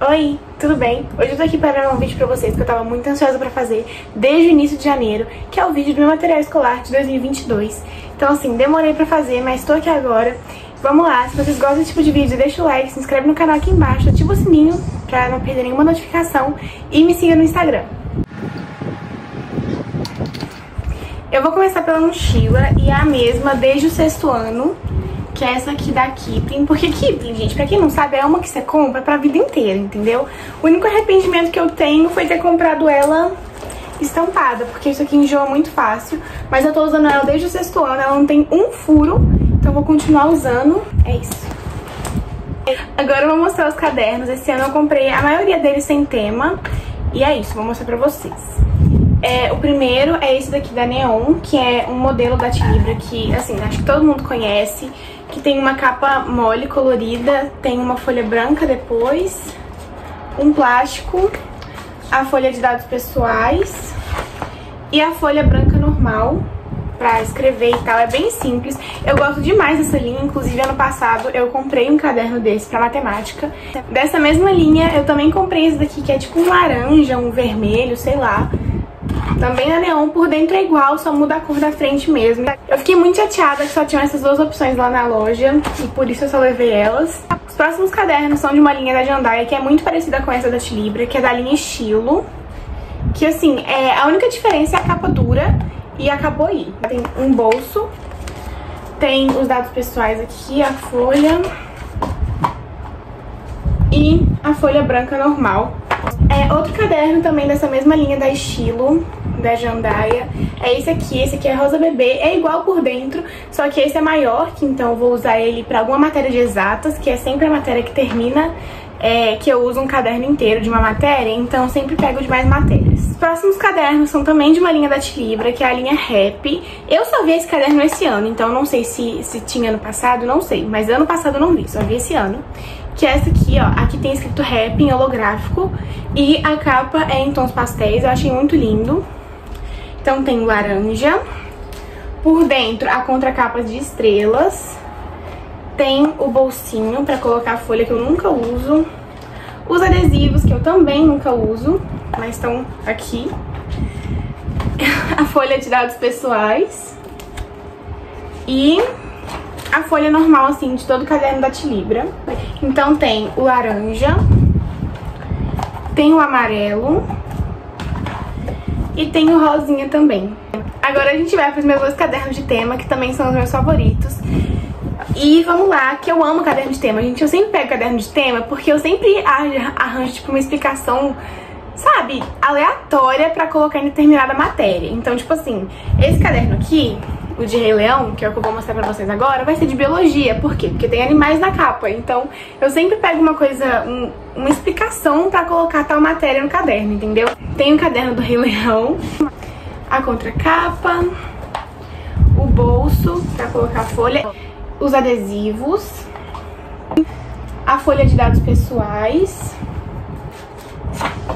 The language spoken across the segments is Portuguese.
Oi, tudo bem? Hoje eu tô aqui para gravar um vídeo pra vocês que eu tava muito ansiosa pra fazer desde o início de janeiro, que é o vídeo do meu material escolar de 2022. Então assim, demorei pra fazer, mas tô aqui agora. Vamos lá, se vocês gostam desse tipo de vídeo, deixa o like, se inscreve no canal aqui embaixo, ativa o sininho pra não perder nenhuma notificação e me siga no Instagram. Eu vou começar pela mochila e é a mesma desde o sexto ano que é essa aqui da Kipling. Porque Kipling, gente, pra quem não sabe, é uma que você compra pra vida inteira, entendeu? O único arrependimento que eu tenho foi ter comprado ela estampada, porque isso aqui enjoa muito fácil. Mas eu tô usando ela desde o sexto ano, ela não tem um furo, então eu vou continuar usando. É isso. Agora eu vou mostrar os cadernos. Esse ano eu comprei a maioria deles sem tema. E é isso, vou mostrar pra vocês. É, o primeiro é esse daqui da Neon, que é um modelo da Tilibra que, assim, acho que todo mundo conhece que tem uma capa mole colorida, tem uma folha branca depois, um plástico, a folha de dados pessoais e a folha branca normal pra escrever e tal, é bem simples. Eu gosto demais dessa linha, inclusive ano passado eu comprei um caderno desse pra matemática. Dessa mesma linha eu também comprei esse daqui que é tipo um laranja, um vermelho, sei lá. Também a neon por dentro é igual, só muda a cor da frente mesmo. Eu fiquei muito chateada que só tinham essas duas opções lá na loja e por isso eu só levei elas. Os próximos cadernos são de uma linha da Jandaia que é muito parecida com essa da Tilibra, que é da linha Estilo. Que assim, é, a única diferença é a capa dura e acabou aí. Tem um bolso, tem os dados pessoais aqui, a folha e a folha branca normal. É outro caderno também dessa mesma linha da Estilo, da Jandaia. É esse aqui, esse aqui é rosa bebê, é igual por dentro, só que esse é maior, que então eu vou usar ele pra alguma matéria de exatas, que é sempre a matéria que termina, é, que eu uso um caderno inteiro de uma matéria, então sempre pego de mais matérias. Os próximos cadernos são também de uma linha da Tilibra, que é a linha Rap. Eu só vi esse caderno esse ano, então não sei se, se tinha ano passado, não sei, mas ano passado eu não vi, só vi esse ano que é essa aqui, ó. Aqui tem escrito rap em holográfico e a capa é em tons pastéis, eu achei muito lindo. Então tem laranja. Por dentro, a contracapa de estrelas. Tem o bolsinho pra colocar a folha que eu nunca uso. Os adesivos, que eu também nunca uso, mas estão aqui. a folha de dados pessoais. E a folha normal, assim, de todo o caderno da Tilibra. Então tem o laranja, tem o amarelo e tem o rosinha também. Agora a gente vai para os meus dois cadernos de tema, que também são os meus favoritos. E vamos lá, que eu amo caderno de tema, gente. Eu sempre pego caderno de tema porque eu sempre arranjo, tipo, uma explicação, sabe, aleatória pra colocar em determinada matéria. Então, tipo assim, esse caderno aqui, o de Rei Leão, que é o que eu vou mostrar pra vocês agora, vai ser de biologia. Por quê? Porque tem animais na capa. Então, eu sempre pego uma coisa, um, uma explicação pra colocar tal matéria no caderno, entendeu? Tem o caderno do Rei Leão, a contracapa, o bolso pra colocar a folha, os adesivos, a folha de dados pessoais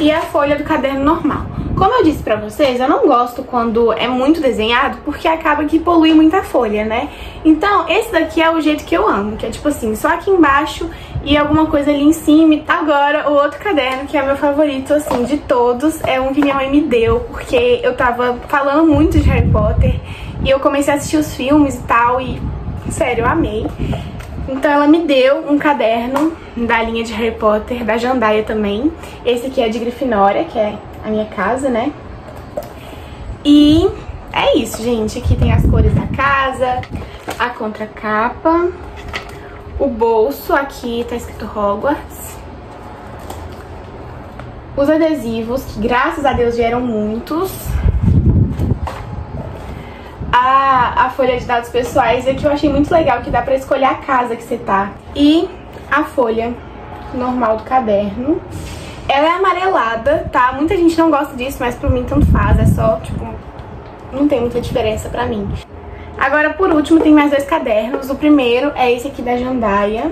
e a folha do caderno normal. Como eu disse pra vocês, eu não gosto quando é muito desenhado, porque acaba que polui muita folha, né? Então, esse daqui é o jeito que eu amo, que é tipo assim, só aqui embaixo e alguma coisa ali em cima. Agora, o outro caderno, que é meu favorito, assim, de todos, é um que minha mãe me deu, porque eu tava falando muito de Harry Potter e eu comecei a assistir os filmes e tal, e, sério, eu amei. Então ela me deu um caderno da linha de Harry Potter, da Jandaia também. Esse aqui é de Grifinória, que é a minha casa, né? E é isso, gente. Aqui tem as cores da casa, a contracapa, o bolso, aqui tá escrito Hogwarts. Os adesivos, que graças a Deus vieram muitos a, folha de dados pessoais e que eu achei muito legal, que dá pra escolher a casa que você tá. E a folha normal do caderno. Ela é amarelada, tá? Muita gente não gosta disso, mas pra mim tanto faz, é só, tipo, não tem muita diferença pra mim. Agora, por último, tem mais dois cadernos. O primeiro é esse aqui da Jandaia,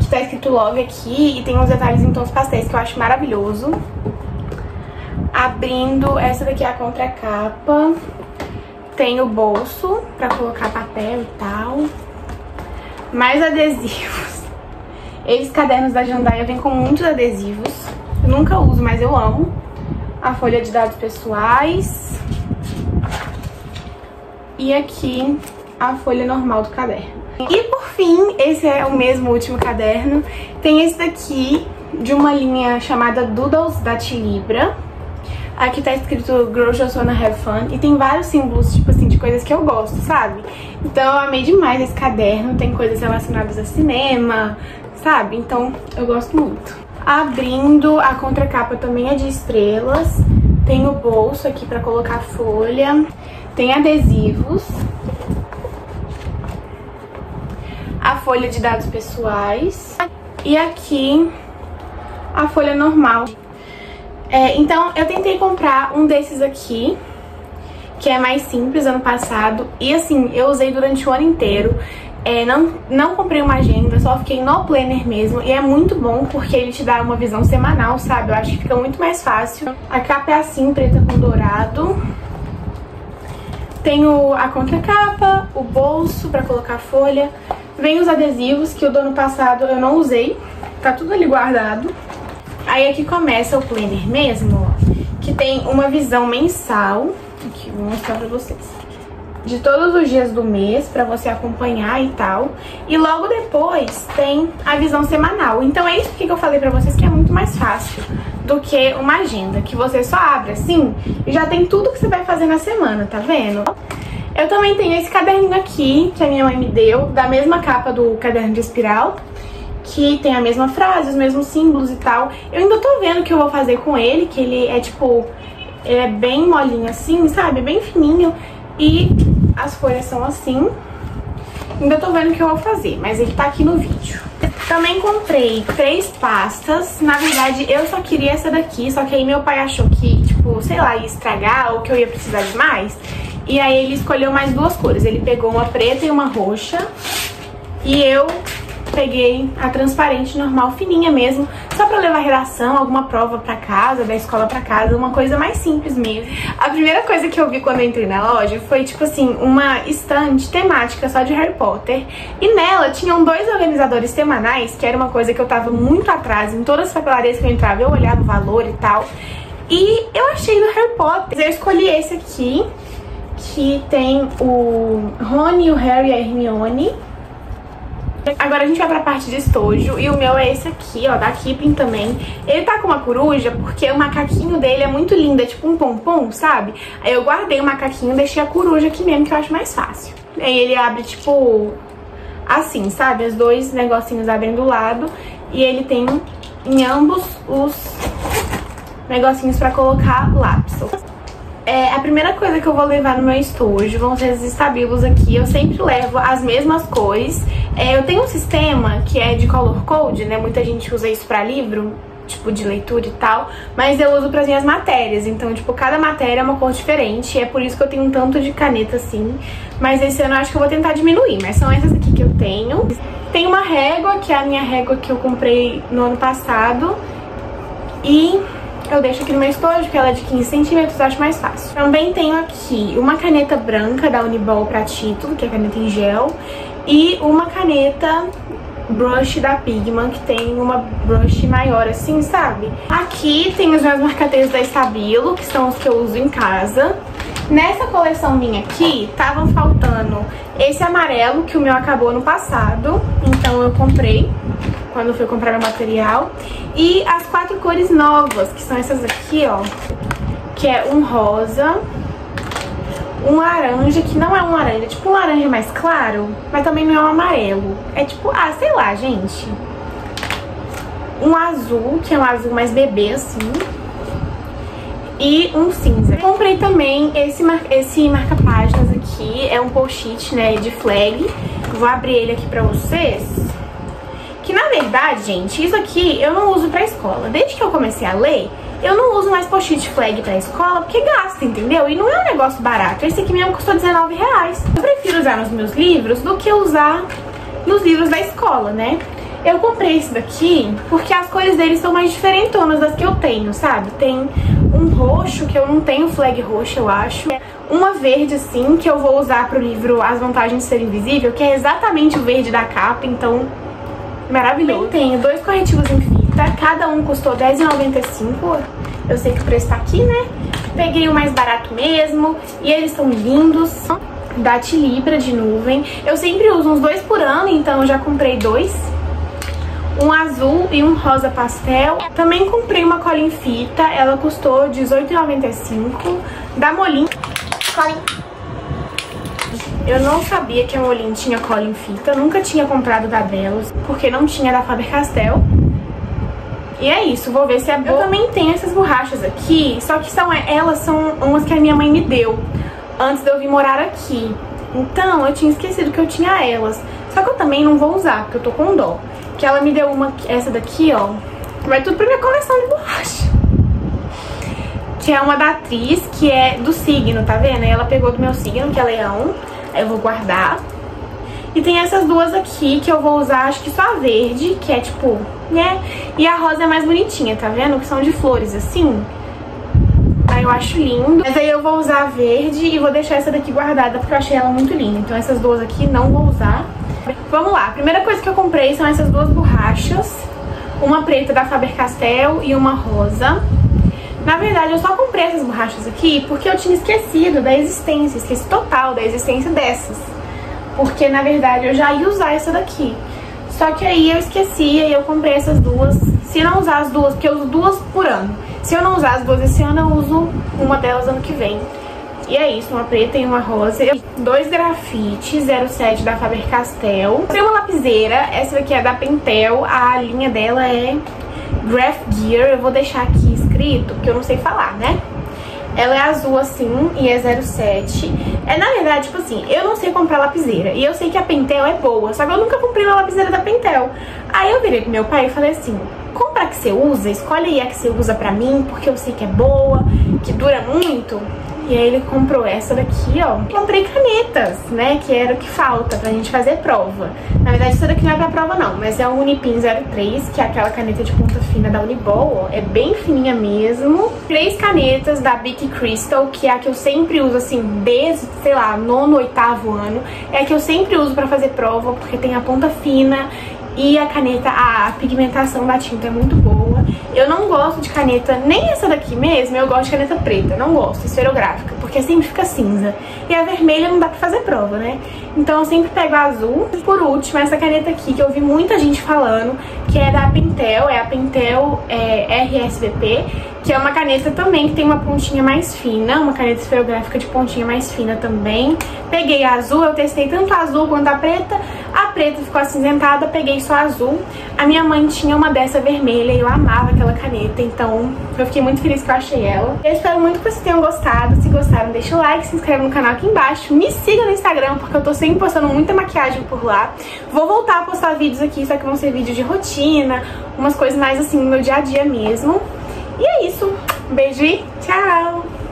que tá escrito Love aqui e tem uns detalhes em tons pastéis que eu acho maravilhoso. Abrindo, essa daqui é a contracapa. Tem o bolso pra colocar papel e tal. Mais adesivos. Esses cadernos da Jandaia vêm com muitos adesivos. Eu nunca uso, mas eu amo. A folha de dados pessoais. E aqui a folha normal do caderno. E por fim, esse é o mesmo último caderno. Tem esse daqui de uma linha chamada Doodles da Tilibra. Aqui tá escrito Grow Just Wanna Have Fun e tem vários símbolos, tipo assim, de coisas que eu gosto, sabe? Então eu amei demais esse caderno, tem coisas relacionadas a cinema, sabe? Então eu gosto muito. Abrindo, a contracapa também é de estrelas, tem o bolso aqui pra colocar folha, tem adesivos, a folha de dados pessoais e aqui a folha normal. É, então eu tentei comprar um desses aqui, que é mais simples, ano passado, e assim, eu usei durante o ano inteiro. É, não, não comprei uma agenda, só fiquei no planner mesmo. E é muito bom porque ele te dá uma visão semanal, sabe? Eu acho que fica muito mais fácil. A capa é assim, preta com dourado. Tenho a contracapa, o bolso pra colocar folha. Vem os adesivos que o do ano passado eu não usei. Tá tudo ali guardado. Aí aqui começa o planner mesmo, ó, que tem uma visão mensal. Aqui, vou mostrar pra vocês. De todos os dias do mês, pra você acompanhar e tal. E logo depois tem a visão semanal. Então é isso que eu falei pra vocês que é muito mais fácil do que uma agenda, que você só abre assim e já tem tudo que você vai fazer na semana, tá vendo? Eu também tenho esse caderninho aqui, que a minha mãe me deu, da mesma capa do caderno de espiral, que tem a mesma frase, os mesmos símbolos e tal. Eu ainda tô vendo o que eu vou fazer com ele, que ele é tipo, ele é bem molinho assim, sabe? Bem fininho. E as folhas são assim. Ainda tô vendo o que eu vou fazer, mas ele tá aqui no vídeo. Também comprei três pastas. Na verdade, eu só queria essa daqui, só que aí meu pai achou que, tipo, sei lá, ia estragar ou que eu ia precisar de mais. E aí ele escolheu mais duas cores. Ele pegou uma preta e uma roxa. E eu peguei a transparente normal, fininha mesmo, só pra levar redação, alguma prova pra casa, da escola pra casa, uma coisa mais simples mesmo. A primeira coisa que eu vi quando eu entrei na loja foi, tipo assim, uma estante temática só de Harry Potter. E nela tinham dois organizadores semanais, que era uma coisa que eu tava muito atrás, em todas as papelarias que eu entrava eu olhava o valor e tal. E eu achei do Harry Potter. Eu escolhi esse aqui, que tem o Rony, o Harry e a Hermione. Agora a gente vai pra parte de estojo e o meu é esse aqui, ó, da Kipling também. Ele tá com uma coruja porque o macaquinho dele é muito lindo, é tipo um pompom, sabe? Aí eu guardei o macaquinho e deixei a coruja aqui mesmo, que eu acho mais fácil. Aí ele abre, tipo, assim, sabe? Os dois negocinhos abrem do lado e ele tem em ambos os negocinhos pra colocar lápis. É, a primeira coisa que eu vou levar no meu estojo vão ser os estabilos aqui. Eu sempre levo as mesmas cores. É, eu tenho um sistema que é de color code, né? Muita gente usa isso pra livro, tipo de leitura e tal. Mas eu uso pras minhas matérias. Então, tipo, cada matéria é uma cor diferente. É por isso que eu tenho um tanto de caneta assim. Mas esse ano eu acho que eu vou tentar diminuir. Mas são essas aqui que eu tenho. Tem uma régua, que é a minha régua que eu comprei no ano passado. E eu deixo aqui no meu estojo, porque ela é de 15 centímetros, acho mais fácil. Também tenho aqui uma caneta branca da Uniball pra título, que é caneta em gel, e uma caneta brush da Pigman, que tem uma brush maior assim, sabe? Aqui tem os meus marcadores da Estabilo, que são os que eu uso em casa. Nessa coleção minha aqui, estavam faltando esse amarelo, que o meu acabou no passado, então eu comprei quando fui comprar meu material. E as quatro cores novas, que são essas aqui, ó. Que é um rosa, um laranja, que não é um laranja, é tipo um laranja mais claro, mas também não é um amarelo. É tipo, ah, sei lá, gente. Um azul, que é um azul mais bebê, assim. E um cinza. Comprei também esse, mar esse marca-páginas aqui, é um post-it, né, de flag. Vou abrir ele aqui pra vocês. Que na verdade, gente, isso aqui eu não uso pra escola. Desde que eu comecei a ler, eu não uso mais post-it flag pra escola porque gasta, entendeu? E não é um negócio barato. Esse aqui mesmo custou 19 reais. Eu prefiro usar nos meus livros do que usar nos livros da escola, né? Eu comprei esse daqui porque as cores dele são mais diferentonas das que eu tenho, sabe? Tem um roxo, que eu não tenho flag roxo, eu acho. Uma verde, assim, que eu vou usar pro livro As Vantagens de Ser Invisível, que é exatamente o verde da capa, então maravilhoso. Tenho dois corretivos em fita, cada um custou R$10,95. Eu sei que o preço tá aqui, né? Peguei o mais barato mesmo e eles são lindos. Da Tilibra de nuvem. Eu sempre uso uns dois por ano, então eu já comprei dois um azul e um rosa pastel. Também comprei uma cola em fita, ela custou R$18,95, da Molin. Cola eu não sabia que a Molin tinha cola em fita, nunca tinha comprado da delas, porque não tinha da Faber-Castell. E é isso, vou ver se é boa. Eu também tenho essas borrachas aqui, só que são, elas são umas que a minha mãe me deu antes de eu vir morar aqui. Então, eu tinha esquecido que eu tinha elas. Só que eu também não vou usar, porque eu tô com dó. Que ela me deu uma, essa daqui, ó. Vai tudo pra minha coleção de borracha. Que é uma da atriz, que é do signo, tá vendo? Ela pegou do meu signo, que é leão eu vou guardar. E tem essas duas aqui que eu vou usar, acho que só a verde, que é tipo, né? E a rosa é mais bonitinha, tá vendo? Que são de flores assim. Aí eu acho lindo. Mas aí eu vou usar a verde e vou deixar essa daqui guardada porque eu achei ela muito linda. Então essas duas aqui não vou usar. Vamos lá, a primeira coisa que eu comprei são essas duas borrachas. Uma preta da Faber-Castell e uma rosa. Na verdade, eu só comprei essas borrachas aqui porque eu tinha esquecido da existência, esqueci total da existência dessas. Porque, na verdade, eu já ia usar essa daqui. Só que aí eu esqueci e eu comprei essas duas. Se não usar as duas, porque eu uso duas por ano. Se eu não usar as duas esse ano, eu uso uma delas ano que vem. E é isso, uma preta e uma rosa. Dois grafites 07 da Faber-Castell. Tem uma lapiseira, essa daqui é da Pentel. A linha dela é Graph Gear. Eu vou deixar aqui escrito, porque eu não sei falar, né? Ela é azul assim e é 07. É, na verdade, tipo assim, eu não sei comprar lapiseira. E eu sei que a Pentel é boa, só que eu nunca comprei uma lapiseira da Pentel. Aí eu virei pro meu pai e falei assim, compra a que você usa, escolhe aí a que você usa pra mim, porque eu sei que é boa, que dura muito. E aí ele comprou essa daqui, ó. Comprei canetas, né, que era o que falta pra gente fazer prova. Na verdade, essa daqui não é pra prova não, mas é o Unipin 03, que é aquela caneta de ponta fina da Unibol, ó. É bem fininha mesmo. Três canetas da Bic Crystal, que é a que eu sempre uso, assim, desde, sei lá, nono, oitavo ano. É a que eu sempre uso pra fazer prova, porque tem a ponta fina e a caneta, a pigmentação da tinta é muito boa. Eu não gosto de caneta, nem essa daqui mesmo, eu gosto de caneta preta, não gosto, esferográfica, porque sempre fica cinza. E a vermelha não dá pra fazer prova, né? Então eu sempre pego a azul. E por último, essa caneta aqui, que eu vi muita gente falando, que é da Pentel, é a Pentel é, RSVP, que é uma caneta também que tem uma pontinha mais fina, uma caneta esferográfica de pontinha mais fina também. Peguei a azul, eu testei tanto a azul quanto a preta, preta ficou acinzentada, peguei só azul. A minha mãe tinha uma dessa vermelha e eu amava aquela caneta, então eu fiquei muito feliz que eu achei ela. Eu espero muito que vocês tenham gostado, se gostaram deixa o like, se inscreve no canal aqui embaixo, me siga no Instagram porque eu tô sempre postando muita maquiagem por lá. Vou voltar a postar vídeos aqui, só que vão ser vídeos de rotina, umas coisas mais assim no meu dia a dia mesmo. E é isso. Beijo e tchau!